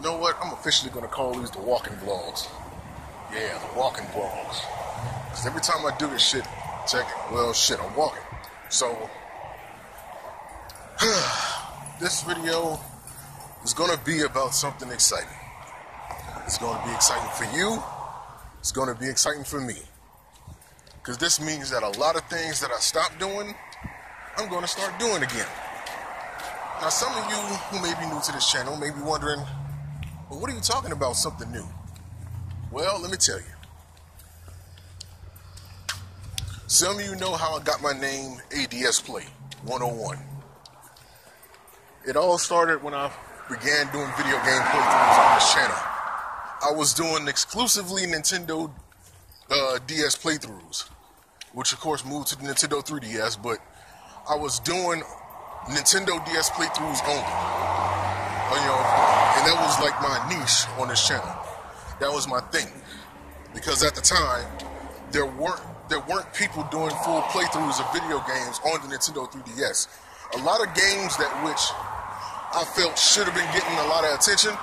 You know what? I'm officially gonna call these the walking vlogs. Yeah, the walking vlogs. Cause every time I do this shit, check it. Well, shit, I'm walking. So this video is gonna be about something exciting. It's gonna be exciting for you. It's gonna be exciting for me. Because this means that a lot of things that I stopped doing, I'm gonna start doing again. Now, some of you who may be new to this channel may be wondering, well, what are you talking about, something new? Well, let me tell you. Some of you know how I got my name ADS Play 101. It all started when I began doing video game playthroughs on this channel. I was doing exclusively Nintendo uh, DS playthroughs, which of course moved to the Nintendo 3DS, but I was doing Nintendo DS playthroughs only. And that was like my niche on this channel. That was my thing. Because at the time, there weren't there weren't people doing full playthroughs of video games on the Nintendo 3DS. A lot of games that which I felt should have been getting a lot of attention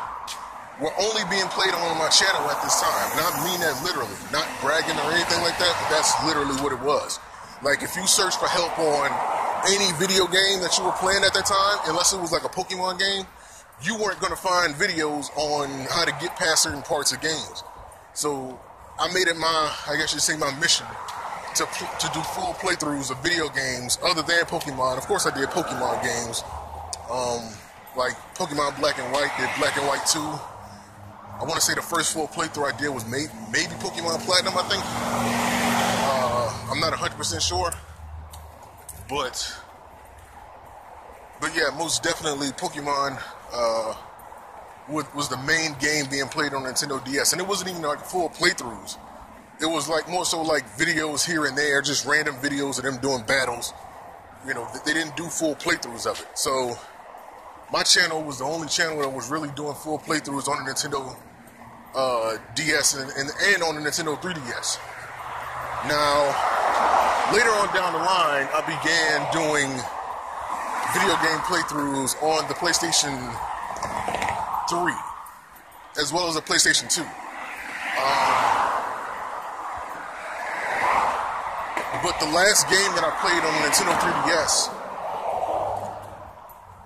were only being played on my channel at this time. And I mean that literally, not bragging or anything like that, but that's literally what it was. Like if you search for help on any video game that you were playing at that time, unless it was like a Pokemon game, you weren't going to find videos on how to get past certain parts of games. So I made it my, I guess you'd say my mission to, to do full playthroughs of video games other than Pokemon. Of course I did Pokemon games. Um, like Pokemon Black and White, did Black and White 2. I want to say the first full playthrough I did was maybe, maybe Pokemon Platinum, I think. Uh, I'm not 100% sure. But, but yeah, most definitely Pokemon uh, was the main game being played on Nintendo DS. And it wasn't even like full playthroughs. It was like more so like videos here and there, just random videos of them doing battles. You know, they didn't do full playthroughs of it. So my channel was the only channel that was really doing full playthroughs on the Nintendo uh, DS and, and, and on the Nintendo 3DS. Now, later on down the line, I began doing video game playthroughs on the PlayStation 3, as well as the PlayStation 2. Um, but the last game that I played on the Nintendo 3DS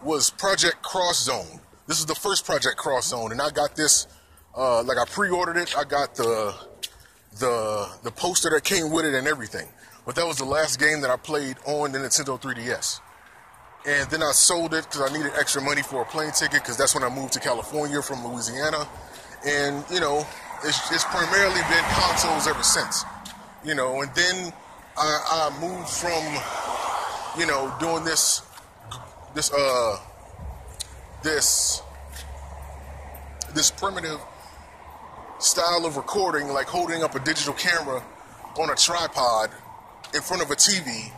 was Project Cross Zone. This is the first Project Cross Zone, and I got this uh, like I pre-ordered it. I got the the the poster that came with it and everything. But that was the last game that I played on the Nintendo 3DS. And then I sold it because I needed extra money for a plane ticket because that's when I moved to California from Louisiana. And you know, it's, it's primarily been consoles ever since. You know, and then I, I moved from you know doing this this uh this this primitive style of recording, like holding up a digital camera on a tripod in front of a TV,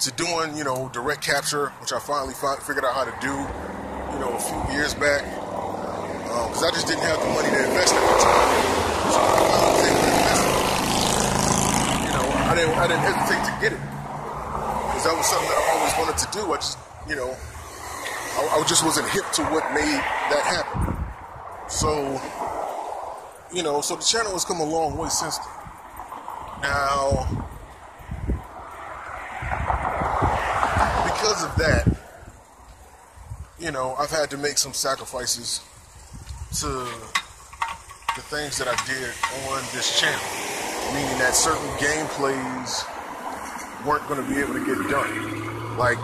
to doing, you know, direct capture, which I finally find, figured out how to do, you know, a few years back. Because um, I just didn't have the money to invest at the time. So I it. You know, I didn't, I didn't hesitate to get it. Because that was something that I always wanted to do. I just, you know, I, I just wasn't hip to what made that happen. So, you know, so the channel has come a long way since then. Now, because of that, you know, I've had to make some sacrifices to the things that I did on this channel, meaning that certain gameplays weren't going to be able to get done. Like,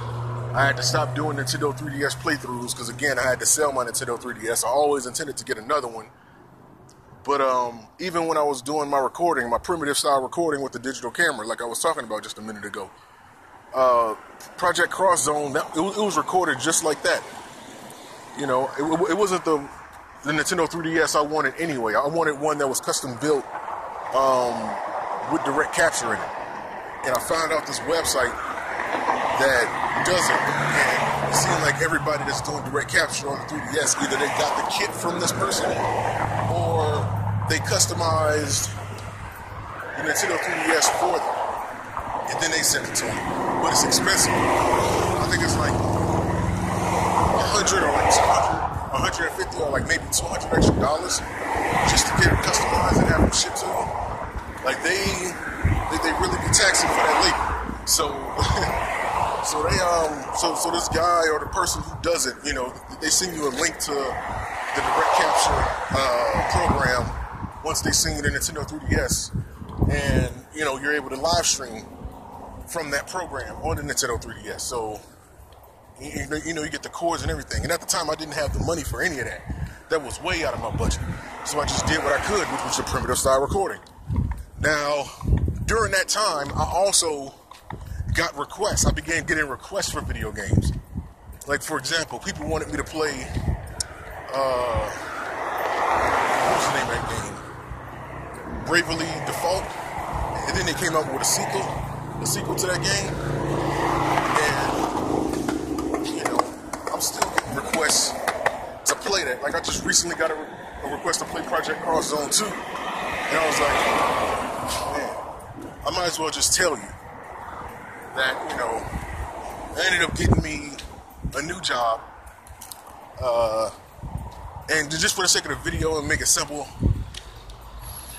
I had to stop doing Nintendo 3DS playthroughs because, again, I had to sell my Nintendo 3DS. I always intended to get another one but um, even when I was doing my recording, my primitive style recording with the digital camera, like I was talking about just a minute ago, uh, Project Cross Zone, that, it, was, it, was recorded just like that. You know, it, it, wasn't the the Nintendo 3DS I wanted anyway. I wanted one that was custom built um, with direct capture in it. And I found out this website that does it. And it seemed like everybody that's doing direct capture on the 3DS, either they got the kit from this person or they customized the Nintendo 3DS for them. And then they sent it to them. But it's expensive. I think it's like 100 or like 200 150 or like maybe 200 extra dollars just to get it customized and have them shipped to you. Like they, they, they really be taxing for that labor. So, so they um, so so this guy or the person who does it, you know, they send you a link to the direct capture uh, program once they send you the Nintendo 3DS, and you know you're able to live stream from that program on the Nintendo 3DS. So you, you know you get the cords and everything. And at the time, I didn't have the money for any of that. That was way out of my budget. So I just did what I could, which was the primitive style recording. Now, during that time, I also got requests. I began getting requests for video games. Like, for example, people wanted me to play, uh, what was the name of that game? Bravely Default. And then they came up with a sequel, a sequel to that game. And, you know, I'm still getting requests to play that. Like, I just recently got a, a request to play Project Cross Zone 2. And I was like, man, I might as well just tell you that, you know, I ended up getting me a new job. Uh, and just for the sake of the video and make it simple,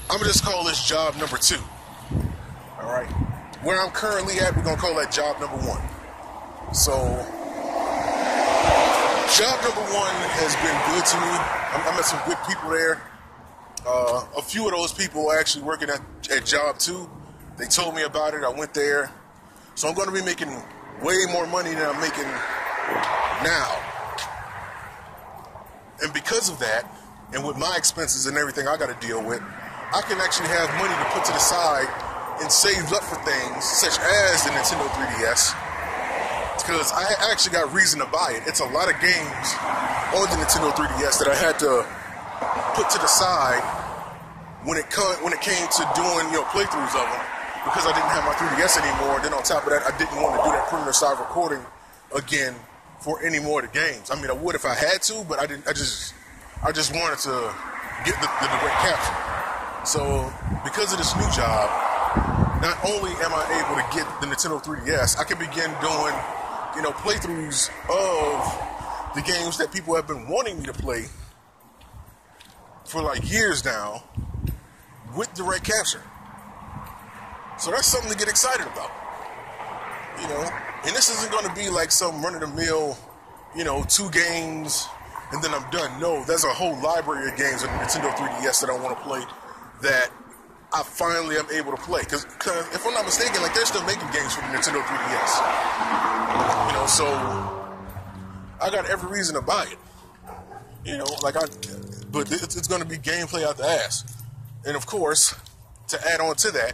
I'm gonna just call this job number two. All right. Where I'm currently at, we're gonna call that job number one. So, job number one has been good to me. I, met some good people there. Uh, a few of those people are actually working at, at job two they told me about it. I went there. So I'm going to be making way more money than I'm making now. And because of that, and with my expenses and everything I got to deal with, I can actually have money to put to the side and save up for things such as the Nintendo 3DS. Because I actually got reason to buy it. It's a lot of games on the Nintendo 3DS that I had to put to the side when it when it came to doing you know playthroughs of them because I didn't have my 3DS anymore. And Then on top of that, I didn't want to do that primitive side recording again for any more of the games. I mean, I would if I had to, but I didn't. I just, I just wanted to get the, the direct capture. So because of this new job, not only am I able to get the Nintendo 3DS, I can begin doing, you know, playthroughs of the games that people have been wanting me to play for like years now with direct capture. So that's something to get excited about. You know, and this isn't going to be like some run of the mill, you know, two games and then I'm done. No, there's a whole library of games on Nintendo 3DS that I want to play that I finally am able to play. Because if I'm not mistaken, like they're still making games for the Nintendo 3DS. You know, so I got every reason to buy it. You know, like I, but it's, it's going to be gameplay out the ass. And of course, to add on to that,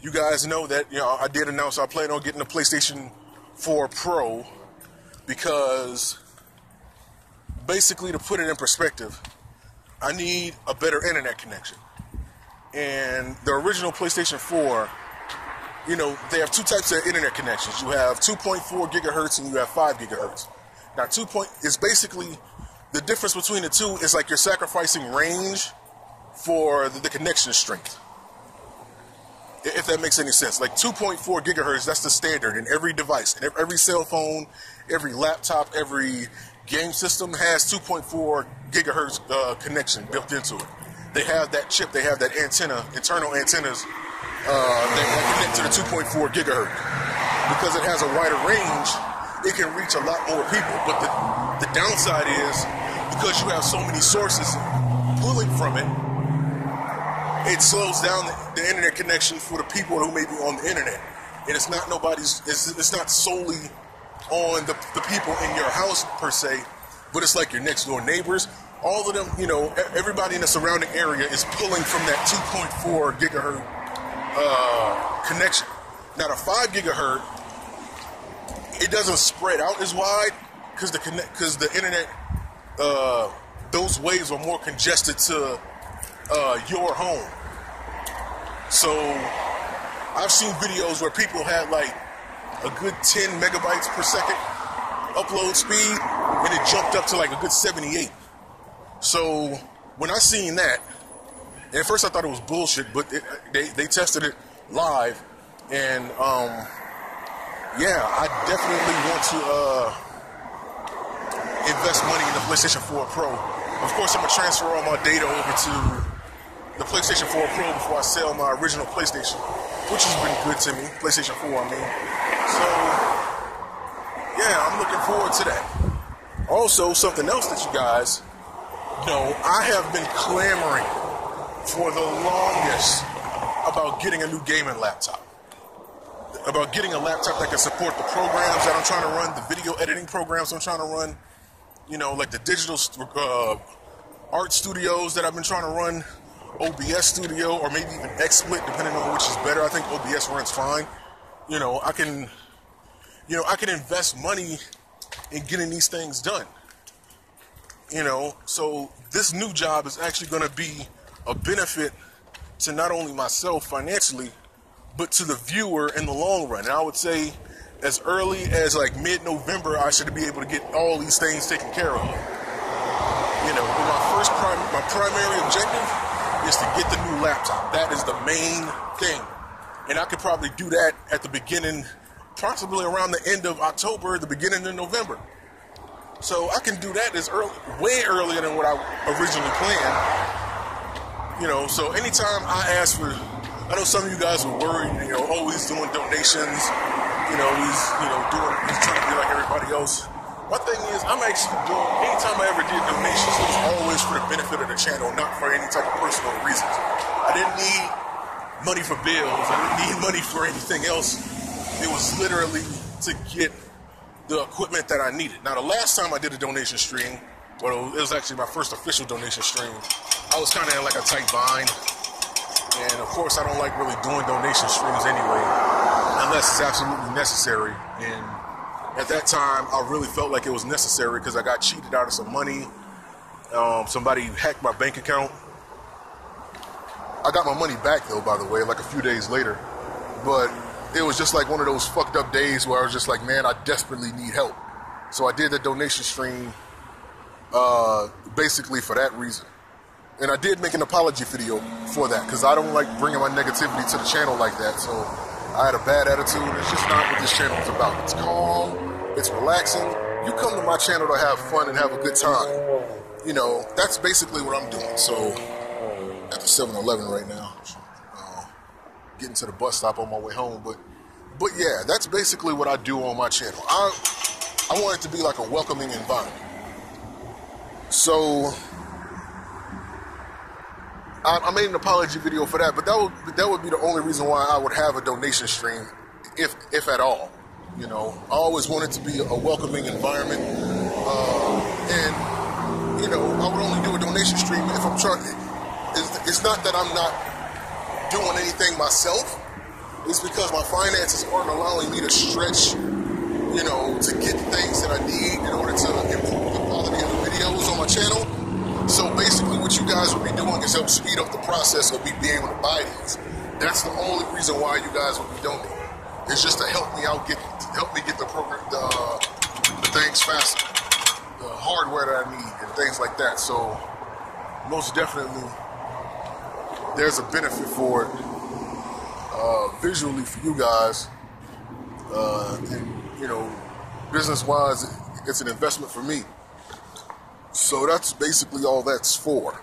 you guys know that you know I did announce I plan on getting a PlayStation 4 Pro because basically to put it in perspective, I need a better internet connection. And the original PlayStation 4, you know, they have two types of internet connections. You have 2.4 gigahertz and you have 5 gigahertz. Now, 2. Point is basically the difference between the two is like you're sacrificing range for the, the connection strength if that makes any sense. Like 2.4 gigahertz, that's the standard in every device, every cell phone, every laptop, every game system has 2.4 gigahertz uh, connection built into it. They have that chip, they have that antenna, internal antennas uh, that connect to the 2.4 gigahertz. Because it has a wider range, it can reach a lot more people. But the, the downside is because you have so many sources pulling from it, it slows down the, the, internet connection for the people who may be on the internet. And it's not nobody's, it's, it's not solely on the, the people in your house per se, but it's like your next door neighbors. All of them, you know, everybody in the surrounding area is pulling from that 2.4 gigahertz uh, connection. Now, the 5 gigahertz, it doesn't spread out as wide because the connect because the internet, uh, those waves are more congested to uh, your home. So I've seen videos where people had like a good 10 megabytes per second upload speed, and it jumped up to like a good 78. So when I seen that, at first I thought it was bullshit, but it, they they tested it live, and um, yeah, I definitely want to uh, invest money in the PlayStation 4 Pro. Of course, I'm gonna transfer all my data over to the PlayStation 4 Pro before I sell my original PlayStation, which has been good to me. PlayStation 4, I mean. So, yeah, I'm looking forward to that. Also, something else that you guys know, I have been clamoring for the longest about getting a new gaming laptop. About getting a laptop that can support the programs that I'm trying to run, the video editing programs I'm trying to run, you know, like the digital uh, art studios that I've been trying to run, OBS Studio, or maybe even XSplit, depending on which is better. I think OBS runs fine. You know, I can, you know, I can invest money in getting these things done. You know, so this new job is actually going to be a benefit to not only myself financially, but to the viewer in the long run. And I would say as early as like mid-November, I should be able to get all these things taken care of. You know, my first prim- my primary objective is to get the new laptop. That is the main thing. And I could probably do that at the beginning, possibly around the end of October, the beginning of November. So I can do that as early, way earlier than what I originally planned you know, so anytime I ask for, I know some of you guys are worried, you know, oh, he's doing donations, you know, he's, you know, doing, he's trying to be like everybody else. My thing is, I'm actually doing, anytime I ever did donations, it was always for the benefit of the channel, not for any type of personal reasons. I didn't need money for bills, I didn't need money for anything else. It was literally to get the equipment that I needed. Now, the last time I did a donation stream, well, it was actually my first official donation stream. I was kind of in like a tight bind. And of course, I don't like really doing donation streams anyway, unless it's absolutely necessary. And at that time, I really felt like it was necessary because I got cheated out of some money. Um, somebody hacked my bank account. I got my money back though, by the way, like a few days later. But it was just like one of those fucked up days where I was just like, man, I desperately need help. So I did the donation stream uh, basically for that reason. And I did make an apology video for that because I don't like bringing my negativity to the channel like that. So I had a bad attitude. It's just not what this channel is about. It's calm, it's relaxing. You come to my channel to have fun and have a good time. You know, that's basically what I'm doing. So at the 7 Eleven right now, getting to the bus stop on my way home. But, but yeah, that's basically what I do on my channel. I, I want it to be like a welcoming environment. So I, I, made an apology video for that, but that would that would be the only reason why I would have a donation stream, if if at all. You know, I always wanted to be a welcoming environment, uh, and you know, I would only do a donation stream if I'm trying. It's, it's not that I'm not doing anything myself. is because my finances aren't allowing me to stretch, you know, to get things that I need in order to improve the quality of the videos on my channel so basically, what you guys will be doing is help speed up the process of me being able to buy these. That's the only reason why you guys will be donating. It's just to help me out, get help me get the program, the, the things faster, the hardware that I need, and things like that. So most definitely, there's a benefit for it uh, visually for you guys, uh, and you know, business wise, it's an investment for me. So that's basically all that's for.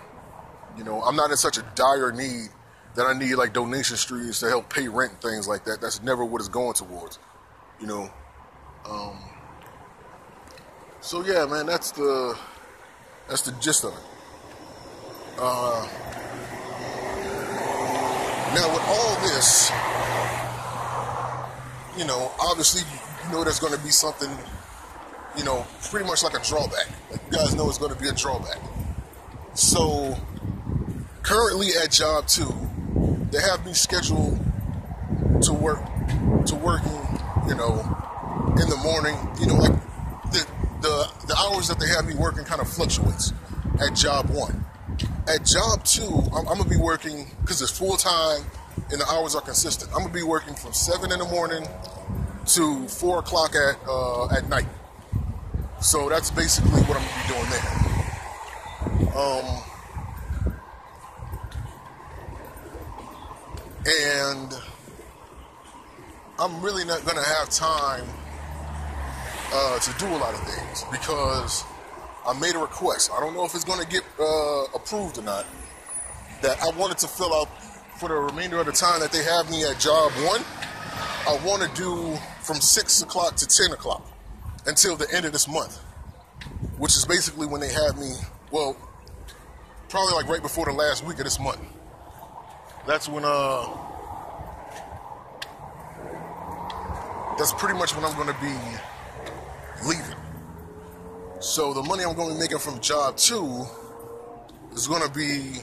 You know, I'm not in such a dire need that I need like donation streams to help pay rent and things like that. That's never what it's going towards. You know. Um, so yeah, man, that's the that's the gist of it. Uh, now with all this, you know, obviously you know there's going to be something you know, pretty much like a drawback. Like you guys know it's going to be a drawback. So currently at job two, they have me scheduled to work to working, you know, in the morning. You know, like the the the hours that they have me working kind of fluctuates at job one. At job two, I'm, gonna be working because it's full time and the hours are consistent. I'm gonna be working from seven in the morning to four o'clock at uh, at night. So that's basically what I'm gonna be doing there. Um, and I'm really not gonna have time uh, to do a lot of things because I made a request. I don't know if it's going to get uh, approved or not. That I wanted to fill out for the remainder of the time that they have me at job one. I want to do from six o'clock to ten o'clock until the end of this month, which is basically when they have me. Well, probably like right before the last week of this month. That's when uh that's pretty much when I'm going to be. So the money I'm going to be making from job two is going to be,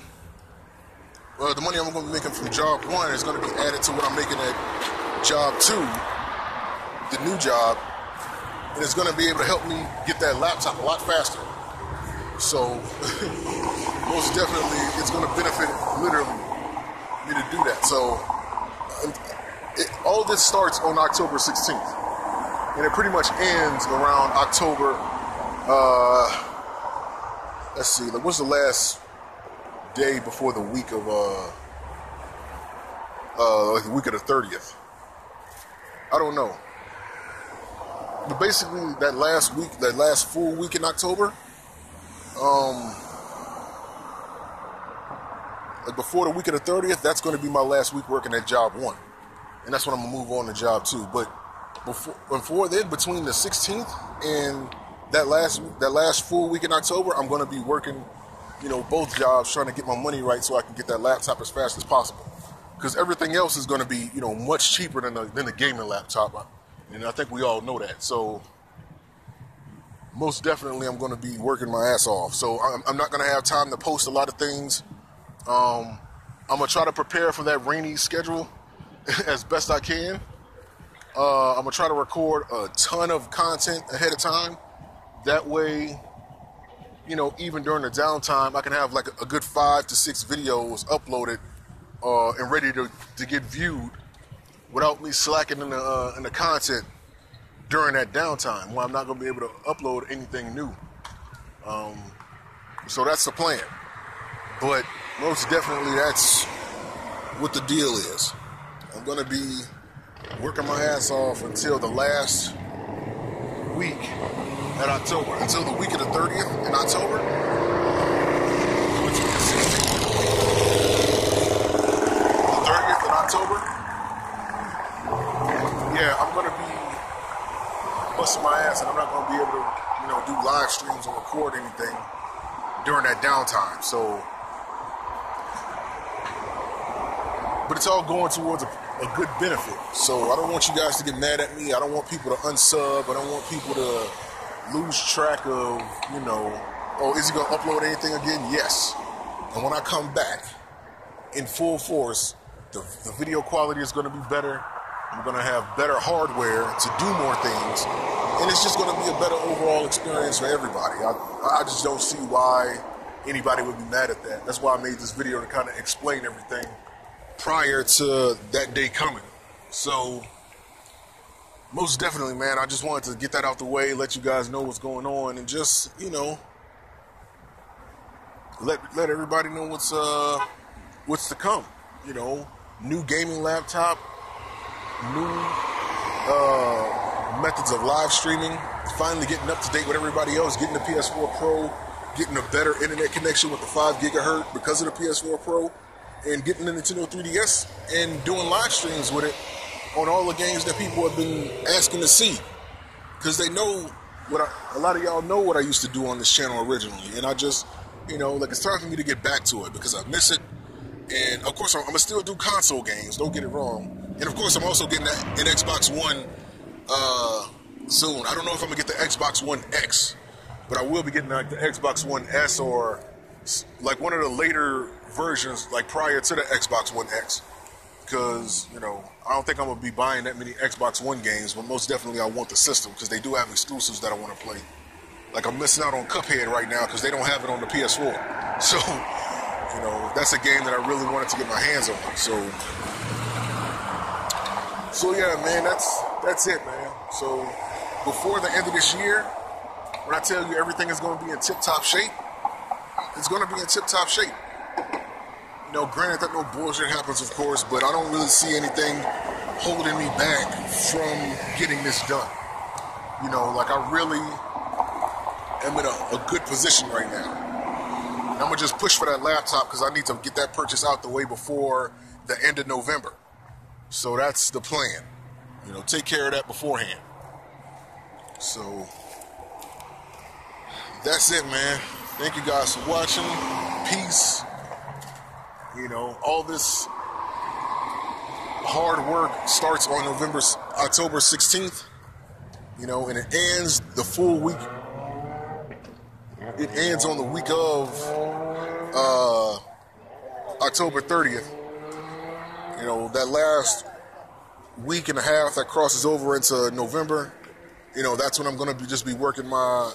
well, the money I'm going to be making from job one is going to be added to what I'm making at job two, the new job, and it's going to be able to help me get that laptop a lot faster. So most definitely, it's going to benefit literally me to do that. So it, all this starts on October 16th, and it pretty much ends around October. Uh, let's see, like what's the last day before the week of uh, uh, like the week of the 30th? I don't know. But basically, that last week, that last full week in October, um, like before the week of the 30th, that's going to be my last week working at job one and that's when I'm gonna move on to job two. But before, before then, between the 16th and that last that last full week in October, I'm gonna be working, you know, both jobs, trying to get my money right so I can get that laptop as fast as possible. Because everything else is gonna be, you know, much cheaper than the than the gaming laptop, and I think we all know that. So most definitely, I'm gonna be working my ass off. So I'm, I'm not gonna have time to post a lot of things. Um, I'm gonna try to prepare for that rainy schedule as best I can. Uh, I'm gonna try to record a ton of content ahead of time. That way, you know, even during the downtime, I can have like a, good five to six videos uploaded uh, and ready to, to get viewed without me slacking in the uh, in the content during that downtime where I'm not gonna be able to upload anything new. Um, so that's the plan. But most definitely, that's what the deal is. I'm going to be working my ass off until the last week in October, until the week of the 30th in October, the 16th. The 30th in October. Yeah, I'm to be busting my ass and I'm not to be able to, you know, do live streams or record anything during that downtime. So, but it's all going towards a a good benefit. So I don't want you guys to get mad at me. I don't want people to unsub. I don't want people to lose track of, you know, oh, is he going to upload anything again? Yes. And when I come back in full force, the, the video quality is going to be better. I'm going to have better hardware to do more things. And it's just going to be a better overall experience for everybody. I, I just don't see why anybody would be mad at that. That's why I made this video to kind of explain everything prior to that day coming. So, most definitely, man, I just wanted to get that out the way, let you guys know what's going on, and just, you know, let let everybody know what's uh what's to come. You know, new gaming laptop, new uh, methods of live streaming, finally getting up to date with everybody else, getting the PS4 Pro, getting a better internet connection with the 5 gigahertz because of the PS4 Pro and getting the Nintendo 3DS and doing live streams with it on all the games that people have been asking to see. Because they know what I, a lot of y'all know what I used to do on this channel originally. And I just, you know, like it's time for me to get back to it because I miss it. And of course, I'm, I'm gonna still do console games, don't get it wrong. And of course, I'm also getting that, an Xbox One uh, soon. I don't know if I'm gonna get the Xbox One X, but I will be getting like the Xbox One S or like one of the later versions, like prior to the Xbox One X. Because, you know, I don't think I'm to be buying that many Xbox One games, but most definitely I want the system because they do have exclusives that I want to play. Like I'm missing out on Cuphead right now because they don't have it on the PS4. So, you know, that's a game that I really wanted to get my hands on. So, so yeah, man, that's that's it, man. So, before the end of this year, when I tell you everything is to be in tip-top shape, it's to be in tip-top shape. Know, granted that no bullshit happens, of course, but I don't really see anything holding me back from getting this done. You know, like I really am in a, a good position right now. I'm gonna just push for that laptop because I need to get that purchase out the way before the end of November. So that's the plan. You know, take care of that beforehand. So that's it, man. Thank you guys for watching. Peace. You know, all this hard work starts on November, October 16th. You know, and it ends the full week. It ends on the week of uh, October 30th. You know, that last week and a half that crosses over into November. You know, that's when I'm gonna be just be working my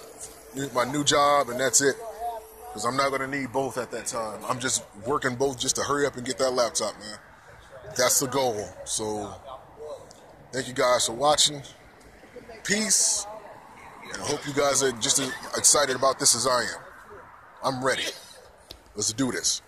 my new job, and that's it. Because I'm not gonna need both at that time. I'm just working both just to hurry up and get that laptop, man. That's the goal. So, thank you guys for watching. Peace. And I hope you guys are just as excited about this as I am. I'm ready. Let's do this.